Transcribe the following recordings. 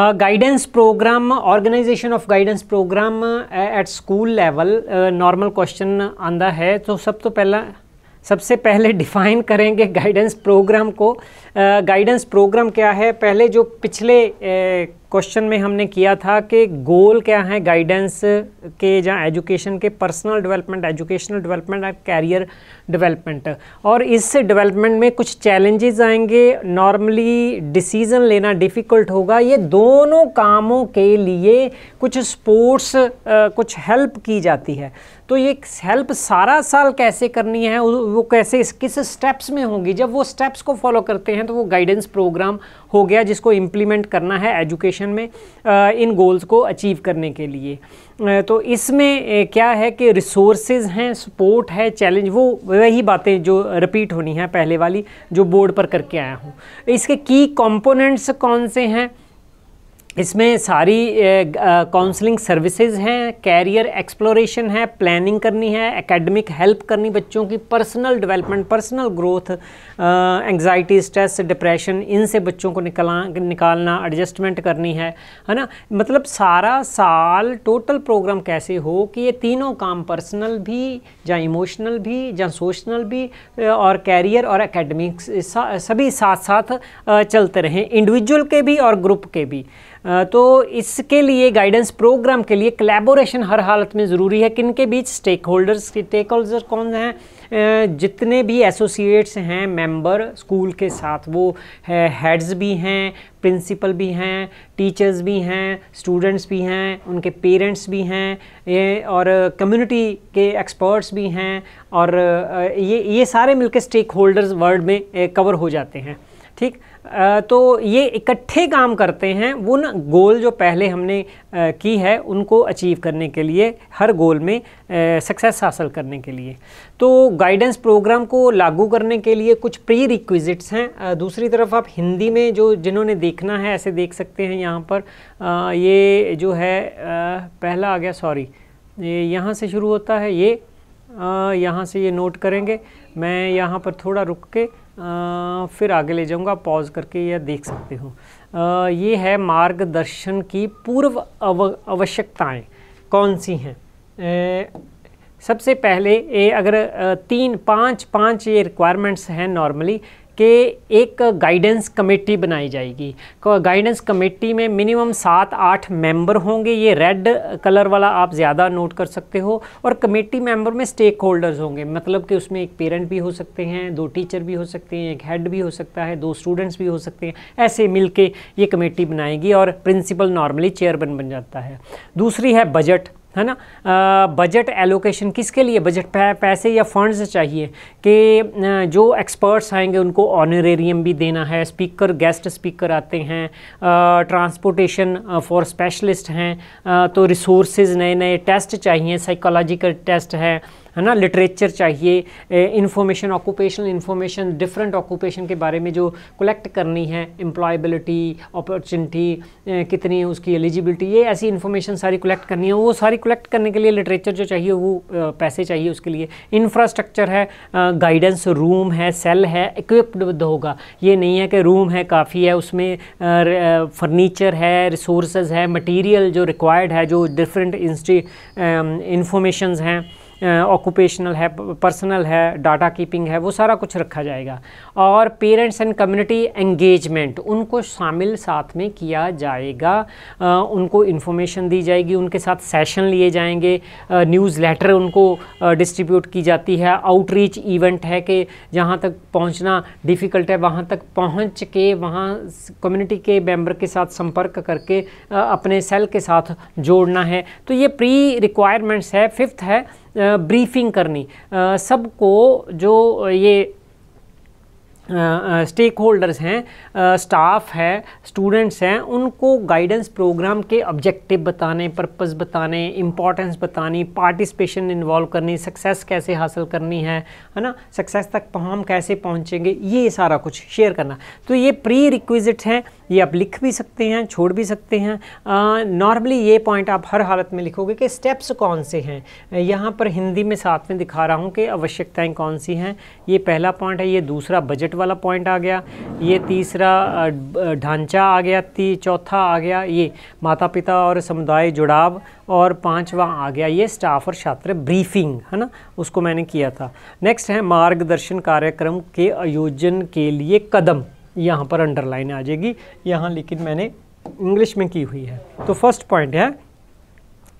Guidance program organisation of guidance program at school level normal question आंदा है। तो सब तो पहला सबसे पहले डिफाइन करेंगे गाइडेंस प्रोग्राम को। गाइडेंस uh, प्रोग्राम क्या है? पहले जो पिछले uh, क्वेश्चन में हमने किया था कि गोल क्या है गाइडेंस के जहाँ एजुकेशन के पर्सनल डेवलपमेंट एजुकेशनल डेवलपमेंट और कैरियर डेवलपमेंट और इस डेवलपमेंट में कुछ चैलेंजेस आएँगे। नॉर्मली डिसीज़न लेना डिफ़िकल्ट होगा। ये दोनों कामों के लिए कुछ स्पोर्ट्स कुछ हेल्प की जाती है। तो ये हेल्प सारा साल कैसे करनी है, वो कैसे, किस स्टेप्स में होंगी? जब वो स्टेप्स को फॉलो करते हैं तो वो गाइडेंस प्रोग्राम हो गया जिसको इम्प्लीमेंट करना है एजुकेशन में इन गोल्स को अचीव करने के लिए। तो इसमें क्या है कि रिसोर्सेज हैं सपोर्ट है चैलेंज वो वही बातें जो रिपीट होनी है पहले वाली, जो बोर्ड पर करके आया हूँ। इसके की कंपोनेंट्स कौन से हैं? इसमें सारी काउंसलिंग सर्विसेज़ हैं कैरियर एक्सप्लोरेशन है प्लानिंग करनी है एकेडमिक हेल्प करनी बच्चों की personal development personal growth anxiety stress depression इनसे बच्चों को निकला, निकालना एडजस्टमेंट करनी है है ना? मतलब सारा साल टोटल प्रोग्राम कैसे हो कि ये तीनों काम पर्सनल भी या इमोशनल भी या सोशनल भी और कैरियर और एकेडमिक सभी साथ साथ चलते रहें इंडिविजुअल के भी और ग्रुप के भी। तो इसके लिए गाइडेंस प्रोग्राम के लिए कलेबोरेशन हर हालत में ज़रूरी है। किन के बीच? स्टेक होल्डर्स स्टेक होल्डर्स कौन हैं? जितने भी एसोसिएट्स हैं मेंबर स्कूल के साथ वो हेड्स भी हैं प्रिंसिपल भी हैं टीचर्स भी हैं स्टूडेंट्स भी हैं, उनके पेरेंट्स भी हैं और कम्युनिटी के एक्सपर्ट्स भी हैं और ये ये सारे मिलकर स्टेक होल्डर्स वर्ड में कवर हो जाते हैं। ठीक? तो ये इकट्ठे काम करते हैं वो ना गोल जो पहले हमने की है, उनको अचीव करने के लिए, हर गोल में सक्सेस हासिल करने के लिए। तो गाइडेंस प्रोग्राम को लागू करने के लिए कुछ प्री रिक्विजिट्स हैं दूसरी तरफ़ आप हिंदी में जो जिन्होंने देखना है, ऐसे देख सकते हैं यहाँ पर। ये जो है पहला आ गया सॉरी ये यहाँ से शुरू होता है, ये यहाँ से ये नोट करेंगे। मैं यहाँ पर थोड़ा रुक के आ, फिर आगे ले जाऊँगा पॉज करके यह देख सकते हो। ये है मार्गदर्शन की पूर्व अव आवश्यकताएँ। कौन सी हैं? सबसे पहले ए अगर तीन पाँच पाँच ये रिक्वायरमेंट्स हैं नॉर्मली कि एक गाइडेंस कमेटी बनाई जाएगी। गाइडेंस कमेटी में मिनिमम सात, आठ मेंबर होंगे। ये रेड कलर वाला आप ज़्यादा नोट कर सकते हो। और कमेटी मेंबर में स्टेक होल्डर्स होंगे। मतलब कि उसमें एक पेरेंट भी हो सकते हैं, दो टीचर भी हो सकते हैं, एक हेड भी हो सकता है, दो स्टूडेंट्स भी हो सकते हैं। ऐसे मिल ये कमेटी बनाएगी और प्रिंसिपल नॉर्मली चेयरमैन बन जाता है। दूसरी है बजट है ना? बजट एलोकेशन किसके लिए? बजट पैसे या फंड्स चाहिए? कि जो एक्सपर्ट्स आएँगे, उनको ऑनरेरियम भी देना है स्पीकर गेस्ट स्पीकर आते हैं ट्रांसपोर्टेशन फॉर स्पेशलिस्ट हैं तो रिसोर्सेज नए नए टेस्ट चाहिए साइकोलॉजिकल टेस्ट है है ना लिटरेचर चाहिए information occupational information different occupation के बारे में जो कलेक्ट करनी है एम्प्लॉयबिलिटी अपॉर्चुनिटी कितनी है उसकी एलिजिबिलिटी ये ऐसी इन्फॉर्मेशन सारी कलेक्ट करनी है। वो सारी कलेक्ट करने के लिए लिटरेचर जो चाहिए, वो पैसे चाहिए उसके लिए। इंफ्रास्ट्रक्चर है गाइडेंस रूम है सेल है इक्विप्ड होगा। ये नहीं है कि रूम है, काफ़ी है, उसमें फर्नीचर है रिसोर्स है मटीरियल जो रिक्वायर्ड है, जो डिफरेंट इंस्टी इंफॉर्मेशंस हैं। ऑक्यूपेशनल है पर्सनल है डाटा कीपिंग है, वो सारा कुछ रखा जाएगा। और पेरेंट्स एंड कम्युनिटी एंगेजमेंट उनको शामिल साथ में किया जाएगा। उनको इन्फॉर्मेशन दी जाएगी, उनके साथ सेशन लिए जाएँगे। न्यूज़ लेटर उनको डिस्ट्रीब्यूट की जाती है। आउटरीच इवेंट है कि जहाँ तक पहुँचना डिफ़िकल्ट है, वहाँ तक पहुँच के वहाँ कम्युनिटी के मेंबर के साथ संपर्क करके अपने सेल के साथ जोड़ना है। तो ये प्री रिक्वायरमेंट्स है। फिफ्थ है ब्रीफिंग करनी। सबको जो ये स्टेक होल्डर्स हैं स्टाफ है स्टूडेंट्स हैं, उनको गाइडेंस प्रोग्राम के ऑब्जेक्टिव बताने पर्पस बताने इम्पॉर्टेंस बतानी पार्टिसिपेशन इन्वॉल्व करनी सक्सेस कैसे हासिल करनी है है ना? सक्सेस तक हम कैसे पहुँचेंगे, ये सारा कुछ शेयर करना। तो ये प्री रिक्विजिट हैं ये आप लिख भी सकते हैं, छोड़ भी सकते हैं। नॉर्मली ये पॉइंट आप हर हालत में लिखोगे कि स्टेप्स कौन से हैं। यहाँ पर हिंदी में साथ में दिखा रहा हूँ कि आवश्यकताएँ कौन सी हैं। ये पहला पॉइंट है, ये दूसरा बजट वाला पॉइंट आ गया। ये तीसरा ढांचा आ गया, ती, चौथा आ गया, ये माता पिता और समुदाय जुड़ाव और पांचवा आ गया, ये स्टाफ और छात्र ब्रीफिंग है ना? उसको मैंने किया था। नेक्स्ट है मार्गदर्शन कार्यक्रम के आयोजन के लिए कदम। यहाँ पर अंडरलाइन आ जाएगी। यहाँ लेकिन मैंने इंग्लिश में की हुई है। तो फ़र्स्ट पॉइंट है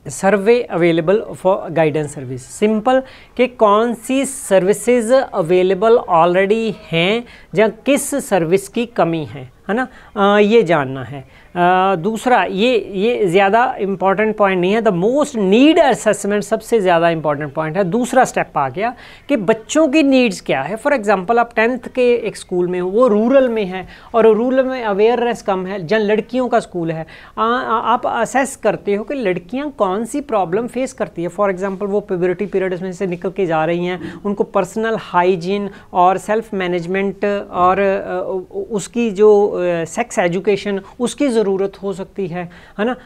survey available for guidance service simple कि कौन सी सर्विसेज़ अवेलेबल ऑलरेडी हैं या किस सर्विस की कमी है है ना? आ, ये जानना है। दूसरा ये ये ज़्यादा इंपॉर्टेंट पॉइंट नहीं है. द मोस्ट नीड असेसमेंट सबसे ज़्यादा इंपॉर्टेंट पॉइंट है. दूसरा स्टेप आ गया कि बच्चों की नीड्स क्या है. फॉर एग्जांपल आप टेंथ के एक स्कूल में हो वो रूरल में है और रूरल में अवेयरनेस कम है जन लड़कियों का स्कूल है. आ, आ, आप असेस करते हो कि लड़कियाँ कौन सी प्रॉब्लम फेस करती है. फॉर एग्ज़ाम्पल वो प्योरिटी पीरियड में से निकल के जा रही हैं उनको पर्सनल हाइजीन और सेल्फ मैनेजमेंट और उसकी जो सेक्स एजुकेशन उसकी ज़रूरत हो सकती है है ना?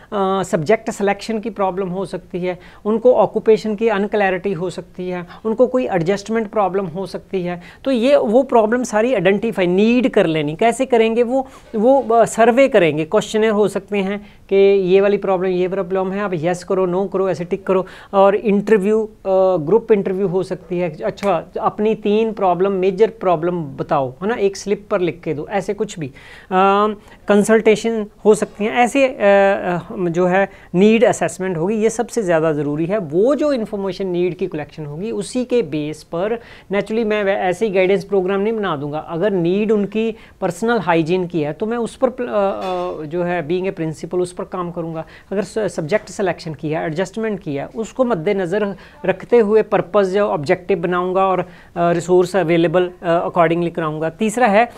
सब्जेक्ट सिलेक्शन की प्रॉब्लम हो सकती है, उनको ऑक्यूपेशन की अनकलैरिटी हो सकती है, उनको कोई एडजस्टमेंट प्रॉब्लम हो सकती है। तो ये, वो प्रॉब्लम सारी आइडेंटिफाई नीड कर लेनी। कैसे करेंगे वो? वो सर्वे करेंगे क्वेश्चनर हो सकते हैं कि ये वाली प्रॉब्लम ये प्रॉब्लम है आप यस करो नो करो ऐसे टिक करो और इंटरव्यू ग्रुप इंटरव्यू हो सकती है। अच्छा अपनी तीन प्रॉब्लम मेजर प्रॉब्लम बताओ है ना? एक स्लिप पर लिख के दो ऐसे कुछ भी। कंसल्टेशन हो सकती हैं ऐसे आ, जो है नीड असेसमेंट होगी ये सबसे ज़्यादा ज़रूरी है। वो जो इन्फॉर्मेशन नीड की कलेक्शन होगी उसी के बेस पर नेचुरली मैं ऐसे ही गाइडेंस प्रोग्राम नहीं बना दूँगा। अगर नीड उनकी पर्सनल हाइजीन की है तो मैं उस पर आ, आ, जो है बींग ए प्रिंसिपल उस पर काम करूँगा। अगर सब्जेक्ट सिलेक्शन किया एडजस्टमेंट किया, उसको मद्देनज़र रखते हुए पर्पज़ ऑब्जेक्टिव बनाऊँगा और रिसोर्स अवेलेबल अकॉर्डिंगली कराऊँगा। तीसरा है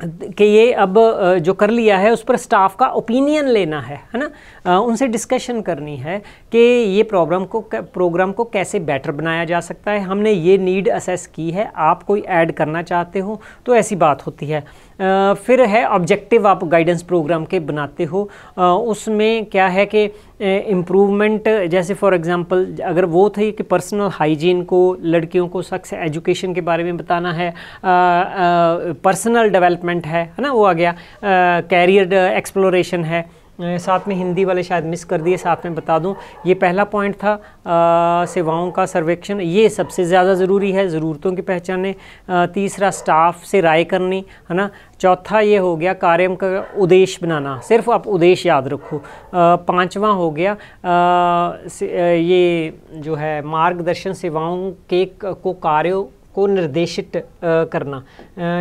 कि ये अब जो कर लिया है, उस पर स्टाफ का ओपिनियन लेना है है ना? उनसे डिस्कशन करनी है कि ये प्रॉब्लम को प्रोग्राम को कैसे बेटर बनाया जा सकता है। हमने ये नीड असेस की है, आप कोई ऐड करना चाहते हो तो ऐसी बात होती है। फिर है ऑब्जेक्टिव आप गाइडेंस प्रोग्राम के बनाते हो। उसमें क्या है कि इम्प्रूवमेंट जैसे फॉर एग्जांपल अगर वो थी कि पर्सनल हाइजीन को, लड़कियों को सक्स एजुकेशन के बारे में बताना है पर्सनल डेवलपमें है ना, वो आ गया। कैरियर एक्सप्लोरेशन है। साथ में हिंदी वाले शायद मिस कर दिए साथ में बता दूँ। ये पहला पॉइंट था सेवाओं का सर्वेक्षण। ये सबसे ज़्यादा ज़रूरी है ज़रूरतों की पहचाने तीसरा स्टाफ से राय करनी है ना? चौथा ये हो गया कार्य का उद्देश्य बनाना। सिर्फ़ आप उद्देश्य याद रखो। पांचवा हो गया आ, ये जो है मार्गदर्शन सेवाओं के को कार्यों को निर्देशित करना।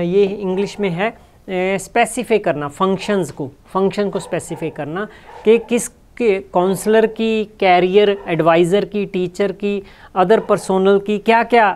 ये इंग्लिश में है। स्पेसिफाई करना फ़ंक्शंस को फ़ंक्शन को स्पेसिफाई करना कि किस के काउंसलर की कैरियर एडवाइज़र की टीचर की अदर पर्सोनल की क्या क्या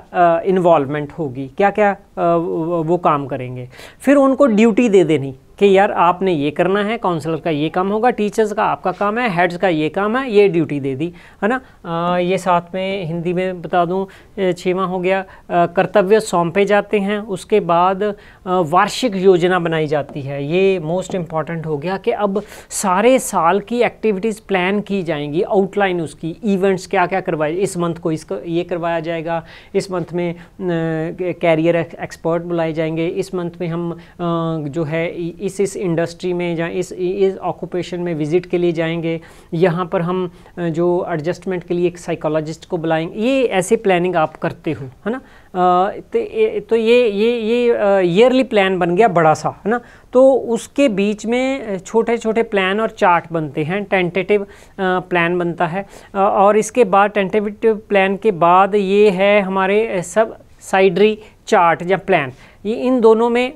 इन्वॉलमेंट होगी क्या क्या वो काम करेंगे। फिर उनको ड्यूटी दे देनी कि यार आपने ये करना है काउंसलर का ये काम होगा टीचर्स का आपका काम है हेड्स का ये काम है ये ड्यूटी दे दी है ना? आ, ये साथ में हिंदी में बता दूँ छेवा हो गया कर्तव्य सौंपे जाते हैं उसके बाद वार्षिक योजना बनाई जाती है। ये मोस्ट इंपॉर्टेंट हो गया कि अब सारे साल की एक्टिविटीज़ प्लान की जाएँगी आउटलाइन उसकी इवेंट्स क्या क्या करवाए इस मंथ को इसको ये करवाया जाएगा इस मंथ में कैरियर एक्सपर्ट बुलाए जाएँगे। इस मंथ में हम जो है इस इस इंडस्ट्री में या इस इस ऑक्यूपेशन में विज़िट के लिए जाएँगे। यहाँ पर हम जो एडजस्टमेंट के लिए एक साइकोलॉजिस्ट को बुलाएँगे ये ऐसे प्लानिंग आप करते हो, है ना? तो ये तो ये ये ये ईयरली प्लान बन गया बड़ा सा, है ना? तो उसके बीच में छोटे छोटे प्लान और चार्ट बनते हैं। टेंटेटिव प्लान बनता है। और इसके बाद टेंटेटिव प्लान के बाद ये है हमारे सब साइडरी चार्ट या प्लान। ये इन दोनों में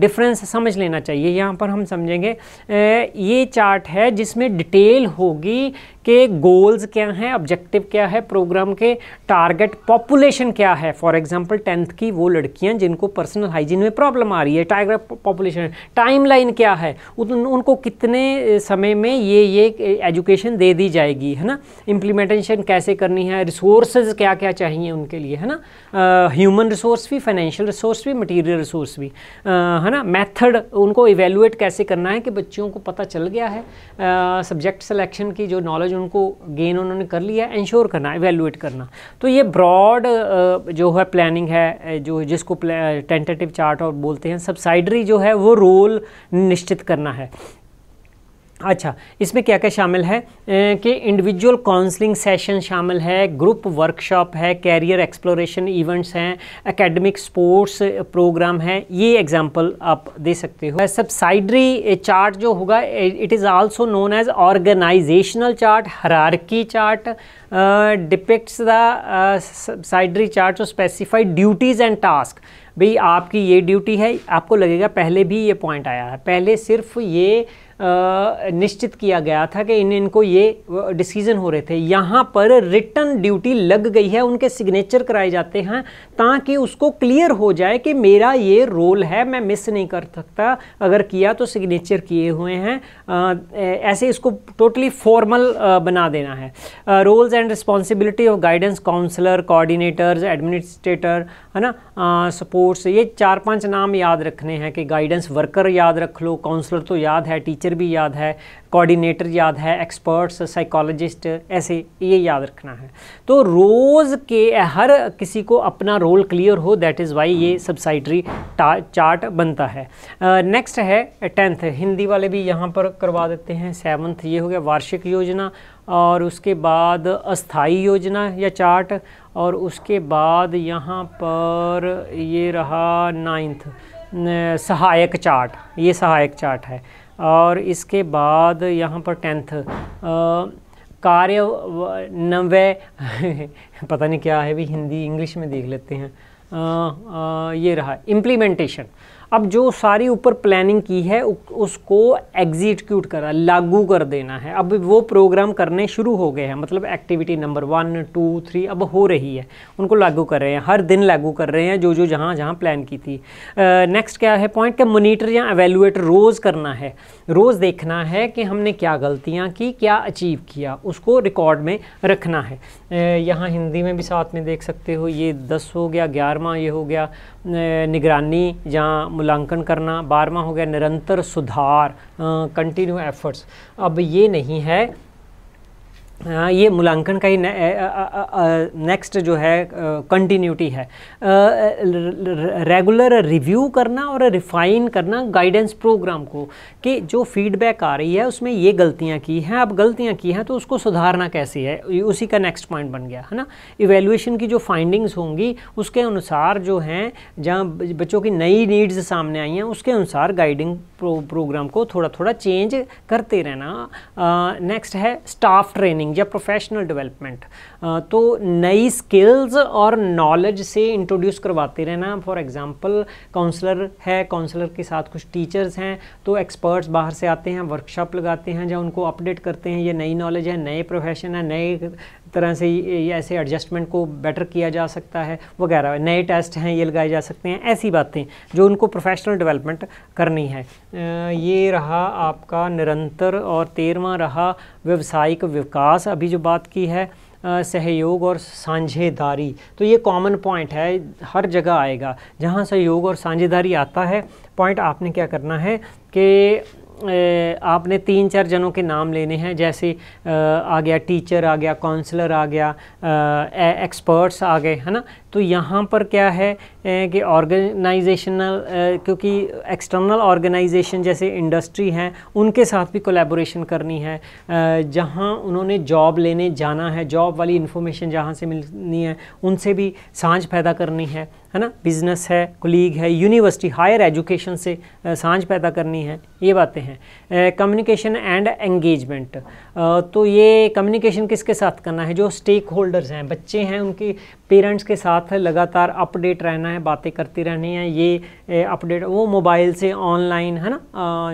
डिफरेंस समझ लेना चाहिए। यहाँ पर हम समझेंगे ये चार्ट है जिसमें डिटेल होगी कि गोल्स क्या हैं ऑब्जेक्टिव क्या है प्रोग्राम के टारगेट पॉपुलेशन क्या है। फॉर एग्जांपल टेंथ की वो लड़कियाँ जिनको पर्सनल हाइजीन में प्रॉब्लम आ रही है टारगेट पॉपुलेशन टाइम लाइन क्या है उन, उनको कितने समय में ये ये एजुकेशन दे दी जाएगी है ना? इम्प्लीमेंटेशन कैसे करनी है रिसोर्सेज क्या क्या चाहिए उनके लिए है ना? ह्यूमन रिसोर्स भी फाइनेंशियल रिसोर्स भी मटेरियल रिसोर्स भी। है ना? मेथड उनको इवेलुएट कैसे करना है कि बच्चों को पता चल गया है। सब्जेक्ट सिलेक्शन की जो नॉलेज उनको गेन उन्होंने कर लिया है इंश्योर करना इवेलुएट करना। तो ये ब्रॉड जो है प्लानिंग है जो जिसको टेंटेटिव चार्ट और बोलते हैं सब्साइडरी जो है वो रोल निश्चित करना है। अच्छा इसमें क्या क्या शामिल है? कि इंडिविजुअल काउंसलिंग सेशन शामिल है ग्रुप वर्कशॉप है कैरियर एक्सप्लोरेशन इवेंट्स हैं एकेडमिक स्पोर्ट्स प्रोग्राम है, ये एग्जांपल आप दे सकते हो। सब्साइडरी चार्ट जो होगा it is also known as organisational chart hierarchy chart depicts the subsidiary chart जो स्पेसिफाइड ड्यूटीज़ एंड टास्क भाई, आपकी ये ड्यूटी है, आपको लगेगा पहले भी ये पॉइंट आया है। पहले सिर्फ़ ये निश्चित किया गया था कि इन, इनको ये डिसीज़न हो रहे थे। यहाँ पर रिटर्न ड्यूटी लग गई है, उनके सिग्नेचर कराए जाते हैं, ताकि उसको क्लियर हो जाए कि मेरा ये रोल है, मैं मिस नहीं कर सकता। अगर किया तो सिग्नेचर किए हुए हैं। ऐसे इसको टोटली फॉर्मल बना देना है। Roles and responsibility of guidance counsellor coordinators administrator है ना? सपोर्ट्स ये चार पाँच नाम याद रखने हैं कि गाइडेंस वर्कर याद रख लो काउंसलर तो याद है टीचर टीचर भी याद है कोऑर्डिनेटर याद है एक्सपर्ट्स साइकोलॉजिस्ट ऐसे ये याद रखना है। तो रोज़ के हर किसी को अपना रोल क्लियर हो दैट इज़ वाई ये सब्साइडरी चार्ट बनता है। नेक्स्ट uh, है टेंथ हिंदी वाले भी यहाँ पर करवा देते हैं सेवन्थ ये हो गया वार्षिक योजना और उसके बाद अस्थाई योजना या चार्ट और उसके बाद यहाँ पर ये रहा नाइन्थ सहायक चार्ट ये सहायक चार्ट है। और इसके बाद यहाँ पर टेंथ कार्य नवे पता नहीं क्या है भी हिंदी इंग्लिश में देख लेते हैं। आ, आ, ये रहा इम्प्लीमेंटेशन अब जो सारी ऊपर प्लानिंग की है उसको एग्जीक्यूट करा लागू कर देना है। अब वो प्रोग्राम करने शुरू हो गए हैं। मतलब activity number one two three अब हो रही है। उनको लागू कर रहे हैं। हर दिन लागू कर रहे हैं जो जो जहाँ जहाँ प्लान की थी। नेक्स्ट uh, क्या है पॉइंट क्या मोनीटर या एवेलुएट रोज़ करना है? रोज़ देखना है कि हमने क्या गलतियाँ की क्या अचीव किया। उसको रिकॉर्ड में रखना है। uh, यहाँ हिंदी में भी साथ में देख सकते हो ये दस हो गया ग्यारहवा ये हो गया। निगरानी जहाँ मूल्यांकन करना बारहवा हो गया निरंतर सुधार कंटिन्यू एफर्ट्स अब ये नहीं है ये मूल्यांकन का ही नेक्स्ट जो है कंटिन्यूटी है। रेगुलर रिव्यू करना और रिफाइन करना गाइडेंस प्रोग्राम को कि जो फीडबैक आ रही है, उसमें ये गलतियाँ की हैं। अब गलतियाँ की हैं तो उसको सुधारना कैसे है? उसी का नेक्स्ट पॉइंट बन गया, है ना? इवेल्युएशन की जो फाइंडिंग्स होंगी, उसके अनुसार जो हैं, जहाँ बच्चों की नई नीड्स सामने आई हैं, उसके अनुसार गाइडिंग प्रो, प्रोग्राम को थोड़ा थोड़ा चेंज करते रहना। नेक्स्ट है स्टाफ ट्रेनिंग या प्रोफेशनल डेवलपमेंट तो नई स्किल्स और नॉलेज से इंट्रोड्यूस करवाते रहना। फॉर एग्जांपल काउंसलर है काउंसलर के साथ कुछ टीचर्स हैं तो एक्सपर्ट्स बाहर से आते हैं वर्कशॉप लगाते हैं जहाँ उनको अपडेट करते हैं ये नई नॉलेज है नए प्रोफेशन है नए तरह से ये ऐसे एडजस्टमेंट को बेटर किया जा सकता है वगैरह। नए टेस्ट हैं ये लगाए जा सकते हैं ऐसी बातें जो उनको प्रोफेशनल डेवलपमेंट करनी है। ये रहा आपका निरंतर और तेरवा रहा व्यवसायिक विकास। अभी जो बात की है सहयोग और साझेदारी तो ये कॉमन पॉइंट है, हर जगह आएगा। जहाँ सहयोग और साझेदारी आता है पॉइंट आपने क्या करना है कि आपने तीन चार जनों के नाम लेने हैं, जैसे आ गया टीचर आ गया काउंसलर आ गया एक्सपर्ट्स आ गए, है ना? तो यहाँ पर क्या है कि ऑर्गेनाइजेशनल क्योंकि एक्सटर्नल ऑर्गेनाइजेशन जैसे इंडस्ट्री हैं, उनके साथ भी कोलेबोरेशन करनी है। जहाँ उन्होंने जॉब लेने जाना है जॉब वाली इन्फॉर्मेशन जहाँ से मिलनी है, उनसे भी साँझ पैदा करनी है। है ना? बिज़नेस है कुलीग है यूनिवर्सिटी हायर एजुकेशन से साँझ पैदा करनी है, ये बातें हैं। कम्युनिकेशन एंड एंगेजमेंट तो ये कम्युनिकेशन किसके साथ करना है? जो स्टेक होल्डर्स हैं, बच्चे हैं, उनके पेरेंट्स के साथ लगातार अपडेट रहना है, बातें करती रहनी है, ये अपडेट वो मोबाइल से ऑनलाइन है ना?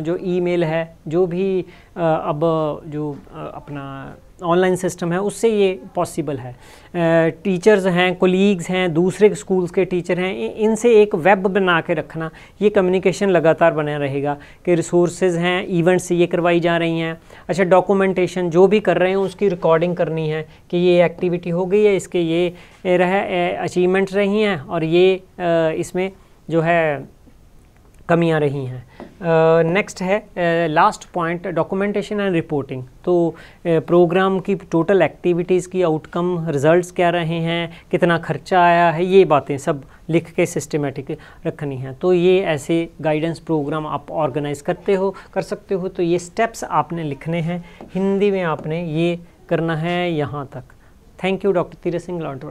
जो ईमेल है, जो भी अब जो अपना ऑनलाइन सिस्टम है, उससे ये पॉसिबल है। टीचर्स हैं, कोलीग्स हैं, दूसरे स्कूल्स के टीचर हैं इनसे एक वेब बना के रखना, ये कम्युनिकेशन लगातार बना रहेगा कि रिसोर्सेज हैं, इवेंट्स ये करवाई जा रही हैं। अच्छा डॉक्यूमेंटेशन जो भी कर रहे हैं, उसकी रिकॉर्डिंग करनी है कि ये एक्टिविटी हो गई है, इसके ये रह अचीवमेंट रही हैं और ये इसमें जो है कमियाँ रही हैं। नेक्स्ट uh, है last point documentation and reporting तो प्रोग्राम uh, की टोटल एक्टिविटीज़ की आउटकम रिजल्ट्स क्या रहे हैं कितना खर्चा आया है ये बातें सब लिख के सिस्टमेटिक रखनी है। तो ये ऐसे गाइडेंस प्रोग्राम आप ऑर्गेनाइज करते हो कर सकते हो तो ये स्टेप्स आपने लिखने हैं। हिंदी में आपने ये करना है यहाँ तक। Thank you doctor Tirath Singh लॉन्ट